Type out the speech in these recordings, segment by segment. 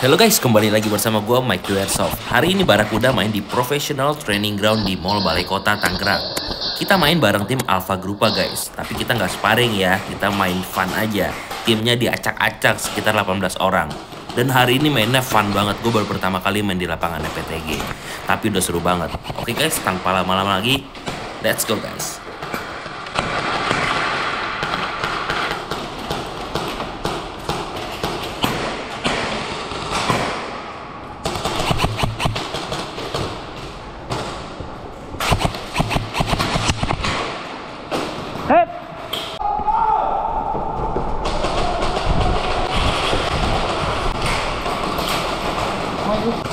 Halo guys, kembali lagi bersama gue Mike Duersoft. Hari ini Barakuda main di Professional Training Ground di Mall Balai Kota Tangerang. Kita main bareng tim Alpha Grupa guys, tapi kita nggak sparring ya, kita main fun aja. Timnya diacak-acak sekitar 18 orang. Dan hari ini mainnya fun banget, gue baru pertama kali main di lapangan PTG. Tapi udah seru banget. Oke guys, tanpa lama-lama lagi, let's go guys. 然后就。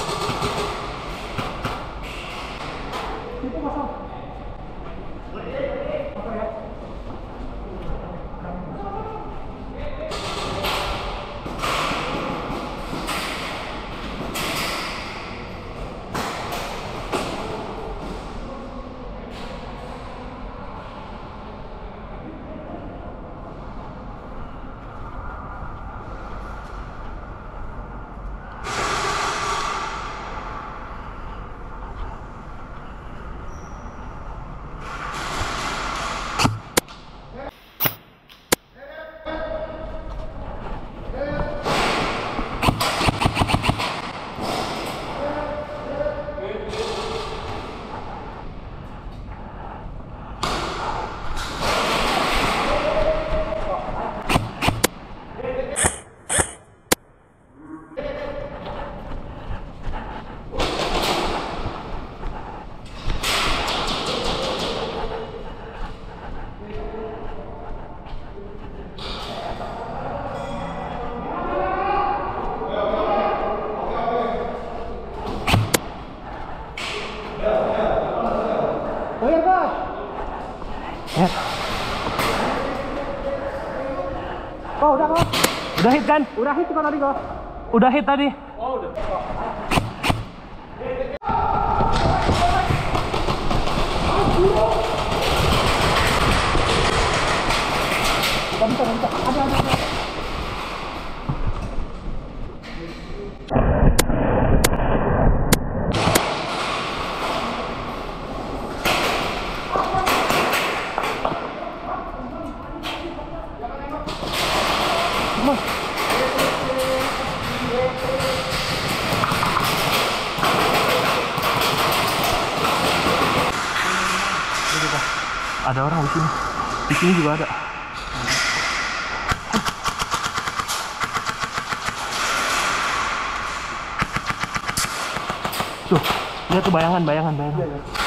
Ya. Oh udah kok. Udah hit kan? Udah hit kan tadi kok. Udah hit tadi. Ada sini juga ada. Tuh, lihat tuh bayangan, bayangan, bayangan.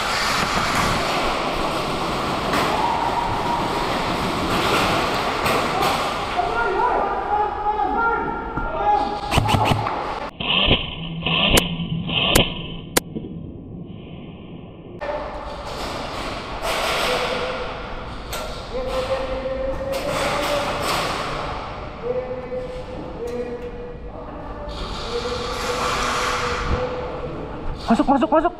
Masuk, masuk, masuk.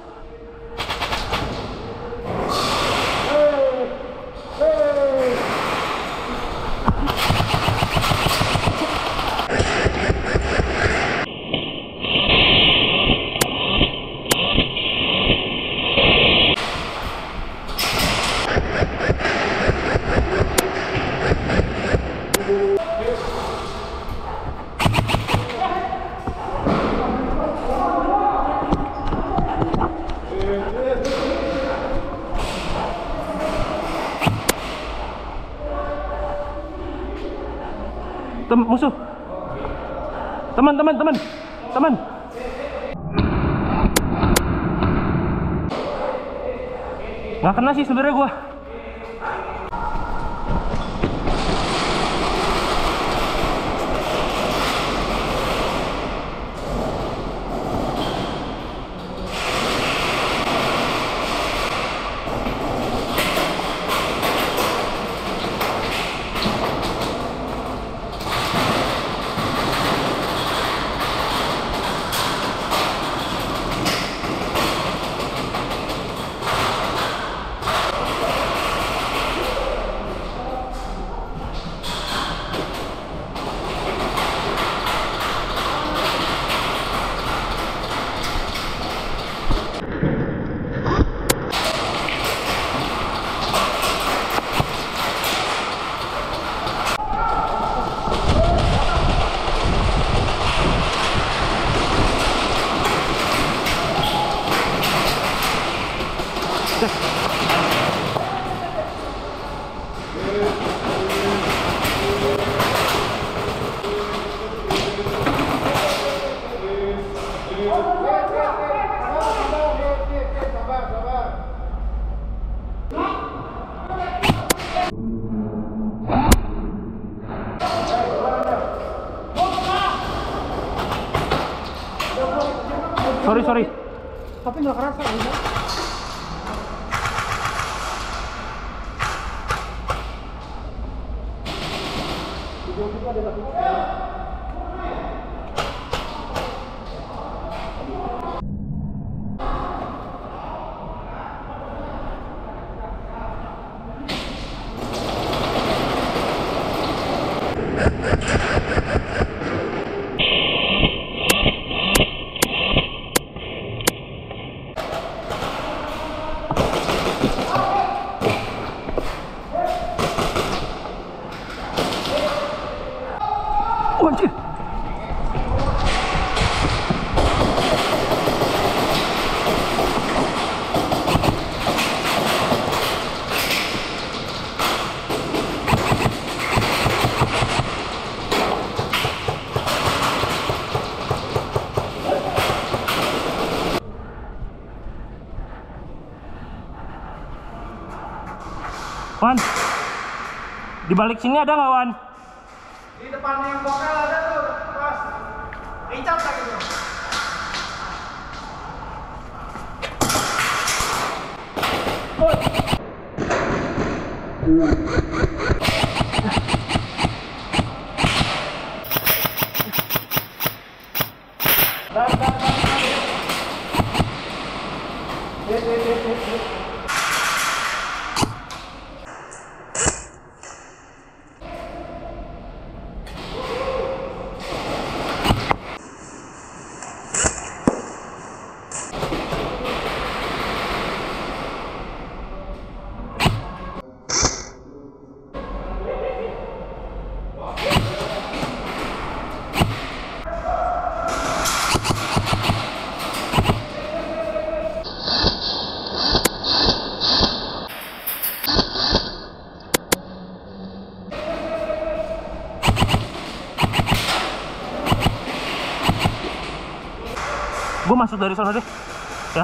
Musuh. Teman, teman, teman. Teman. Nggak kena sih sebenarnya gua. Sorry, sorry. Tapi nggak kerasa ya. Oh, anjir. Wan, di balik sini ada nggak Wan? Di depan yang vokal ada tuh, pas. Richard tak gitu. Gue masuk dari sana deh. Ya.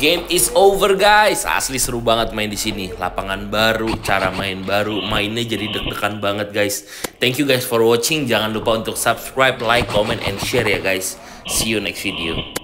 Game is over guys. Asli seru banget main di sini. Lapangan baru, cara main baru, mainnya jadi deg-degan banget guys. Thank you guys for watching. Jangan lupa untuk subscribe, like, comment, and share ya guys. See you next video.